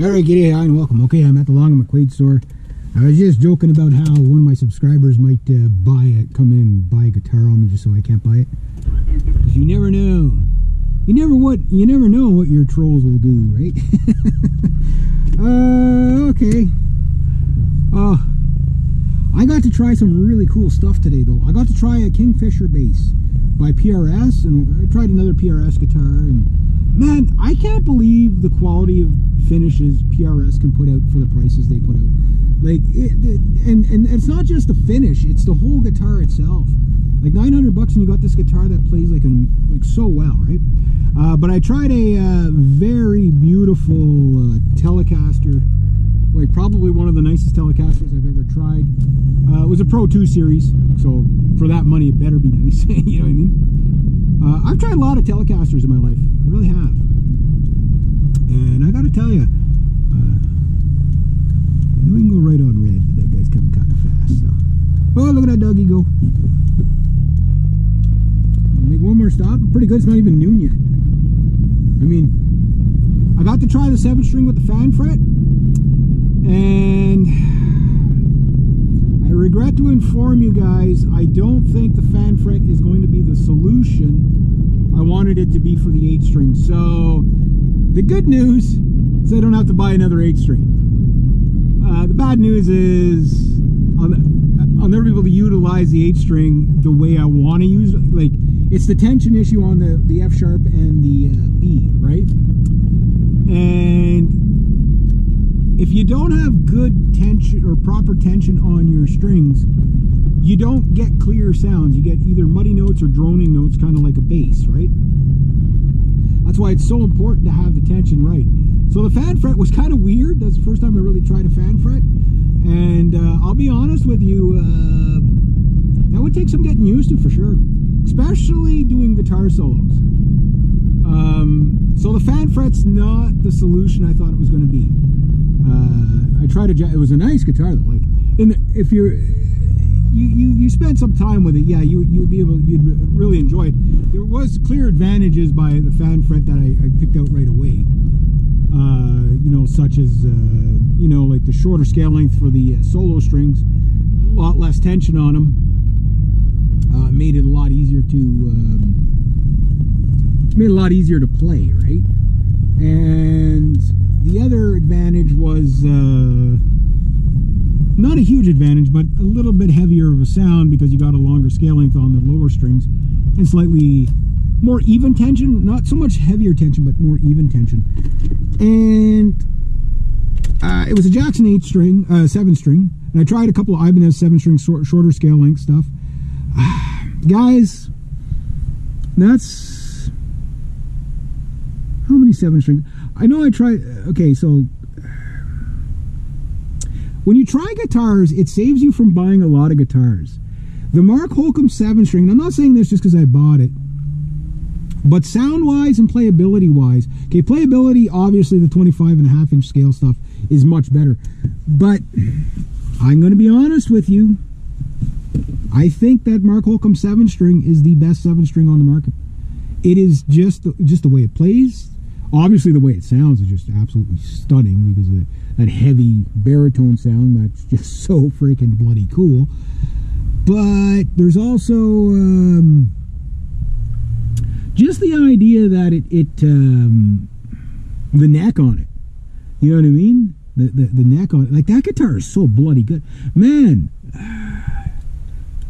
All right, g'day, hi, and welcome. Okay, I'm at the Long and McQuade store. I was just joking about how one of my subscribers might uh, buy it, come in and buy a guitar on me just so I can't buy it. you never know. You never what you never know what your trolls will do, right? uh, okay. Uh, I got to try some really cool stuff today, though. I got to try a Kingfisher bass by PRS, and I tried another PRS guitar, and man, I can't believe the quality of finishes PRS can put out for the prices they put out. Like, it, and and it's not just the finish; it's the whole guitar itself. Like 900 bucks, and you got this guitar that plays like an, like so well, right? Uh, but I tried a uh, very beautiful uh, Telecaster, like probably one of the nicest Telecasters I've ever tried. Uh, it was a Pro 2 series, so for that money, it better be nice. you know what I mean? Uh, I've tried a lot of Telecasters in my life. I really have. And I got to tell you, uh, we can go right on red, but that guy's coming kind of fast. So, oh, look at that doggy go. Make one more stop. Pretty good. It's not even noon yet. I mean, I got to try the seven string with the fan fret, and I regret to inform you guys, I don't think the fan fret is going to be the solution I wanted it to be for the eight string. So, the good news is I don't have to buy another eight string. Uh, the bad news is I'll, I'll never be able to utilize the eight string the way I want to use it. Like, it's the tension issue on the, the F sharp and the uh, B, right? And if you don't have good tension or proper tension on your strings, you don't get clear sounds. You get either muddy notes or droning notes, kind of like a bass, right? That's why it's so important to have the tension right. So the fan fret was kind of weird. That's the first time I really tried a fan fret. And uh, I'll be honest with you, uh, that would take some getting used to for sure especially doing guitar solos. Um, so the fan fret's not the solution I thought it was going to be. Uh, I tried to. It was a nice guitar though. Like, in the, if you're you, you you spend some time with it, yeah, you you'd be able you'd really enjoy it. There was clear advantages by the fan fret that I, I picked out right away. Uh, you know, such as uh, you know, like the shorter scale length for the uh, solo strings, a lot less tension on them uh, made it a lot easier to um, made it a lot easier to play, right? And the other advantage was uh, not a huge advantage, but a little bit heavier of a sound because you got a longer scale length on the lower strings and slightly more even tension, not so much heavier tension, but more even tension. And uh, it was a Jackson 8 string, uh, 7 string, and I tried a couple of Ibanez 7 string shorter scale length stuff. guys, that's how many seven string? I know I try. Okay, so when you try guitars, it saves you from buying a lot of guitars. The Mark Holcomb seven string. I'm not saying this just because I bought it, but sound wise and playability wise. Okay, playability obviously the 25 and a half inch scale stuff is much better, but I'm going to be honest with you. I think that Mark Holcomb seven string is the best seven string on the market. It is just the, just the way it plays. Obviously, the way it sounds is just absolutely stunning because of that heavy baritone sound that's just so freaking bloody cool. But there's also um, just the idea that it, it um, the neck on it. You know what I mean? The, the, the neck on it. Like that guitar is so bloody good. Man.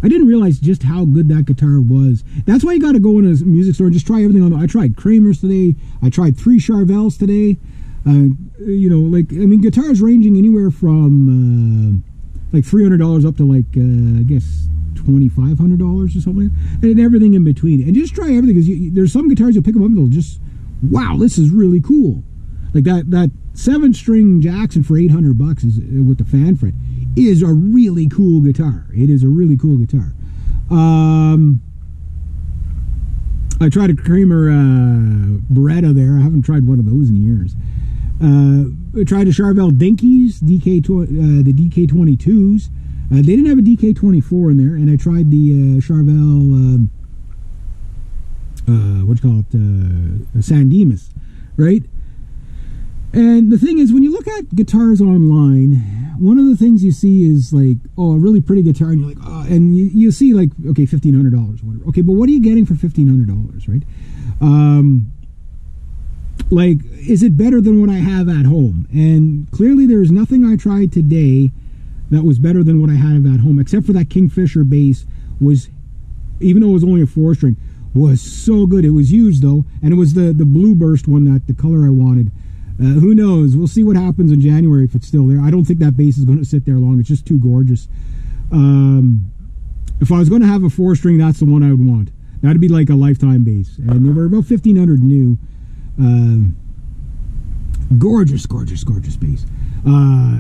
I didn't realize just how good that guitar was. That's why you got to go in a music store and just try everything on. I tried Kramer's today. I tried three Charvels today. Uh, you know, like I mean, guitars ranging anywhere from uh, like three hundred dollars up to like uh, I guess twenty five hundred dollars or something, and everything in between. And just try everything because there's some guitars you'll pick them up and they'll just wow, this is really cool. Like that that seven string Jackson for eight hundred bucks is with the fan fret is a really cool guitar. It is a really cool guitar. Um, I tried a Kramer uh, Baretta there. I haven't tried one of those in years. Uh, tried a Charvel Dinkies, DK uh, the DK22s. Uh, they didn't have a DK24 in there, and I tried the uh, Charvel, um, uh, what you call it, uh, San Dimas, right? And the thing is, when you look at guitars online, one of the things you see is like, oh, a really pretty guitar, and you're like, oh, and you, you see like, okay, fifteen hundred dollars, whatever. Okay, but what are you getting for fifteen hundred dollars, right? Um, like, is it better than what I have at home? And clearly, there's nothing I tried today that was better than what I had at home, except for that Kingfisher bass was, even though it was only a four string, was so good. It was used though, and it was the the blue burst one that the color I wanted. Uh, who knows? We'll see what happens in January if it's still there. I don't think that bass is going to sit there long. It's just too gorgeous. Um, if I was going to have a four string, that's the one I would want. That'd be like a lifetime bass, and they were about fifteen hundred new. Um, gorgeous, gorgeous, gorgeous bass, uh,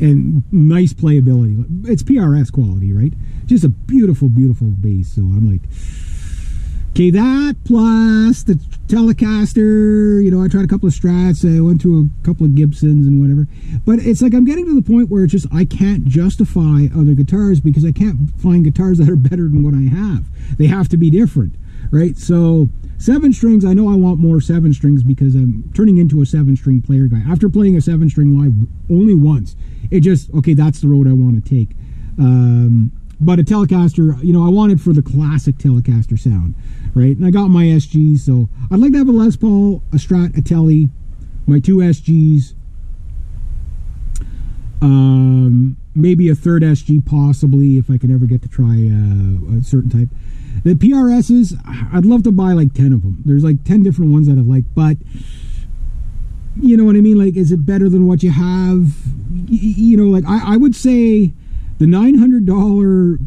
and nice playability. It's PRS quality, right? Just a beautiful, beautiful bass. So I'm like Okay, that plus the Telecaster, you know, I tried a couple of Strats, I went through a couple of Gibsons and whatever. But it's like I'm getting to the point where it's just I can't justify other guitars because I can't find guitars that are better than what I have. They have to be different, right? So seven strings, I know I want more seven strings because I'm turning into a seven string player guy. After playing a seven string live only once, it just, okay, that's the road I want to take. Um, but a Telecaster, you know, I wanted for the classic Telecaster sound right? And I got my SG, so I'd like to have a Les Paul, a Strat, a Tele, my two SGs, um, maybe a third SG possibly if I could ever get to try uh, a certain type. The PRSs, I'd love to buy like 10 of them. There's like 10 different ones that I like, but you know what I mean? Like, is it better than what you have? You know, like I, I would say the $900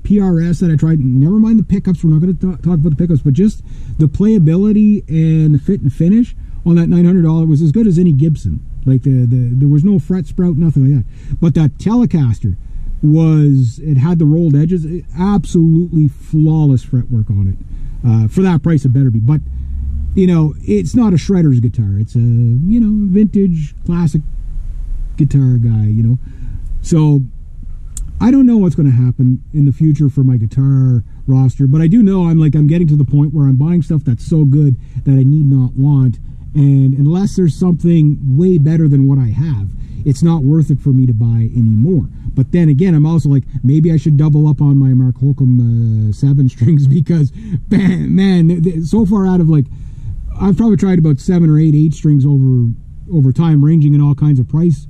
PRS that I tried, never mind the pickups, we're not going to talk about the pickups, but just the playability and the fit and finish on that $900 was as good as any Gibson. Like, the, the there was no fret sprout, nothing like that. But that Telecaster was, it had the rolled edges, absolutely flawless fretwork on it. Uh, for that price, it better be. But, you know, it's not a shredder's guitar. It's a, you know, vintage, classic guitar guy, you know. So I don't know what's going to happen in the future for my guitar roster, but I do know I'm like I'm getting to the point where I'm buying stuff that's so good that I need not want, and unless there's something way better than what I have, it's not worth it for me to buy anymore. But then again, I'm also like maybe I should double up on my Mark Holcomb uh, seven strings because man, man, so far out of like I've probably tried about seven or eight eight strings over over time, ranging in all kinds of price,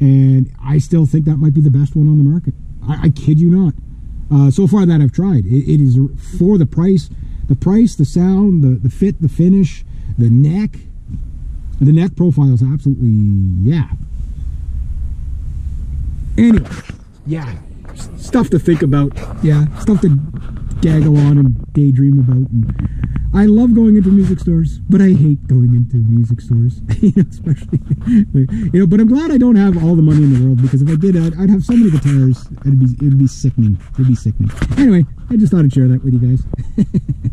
and I still think that might be the best one on the market. I, I kid you not. Uh, so far that I've tried, it, it is for the price, the price, the sound, the, the fit, the finish, the neck. The neck profile is absolutely, yeah. Anyway, yeah, stuff to think about. Yeah, stuff to gaggle on and daydream about. And I love going into music stores, but I hate going into music stores, you know, especially, you know. But I'm glad I don't have all the money in the world because if I did, I'd, I'd have so many guitars, it'd be it'd be sickening. It'd be sickening. Anyway, I just thought I'd share that with you guys.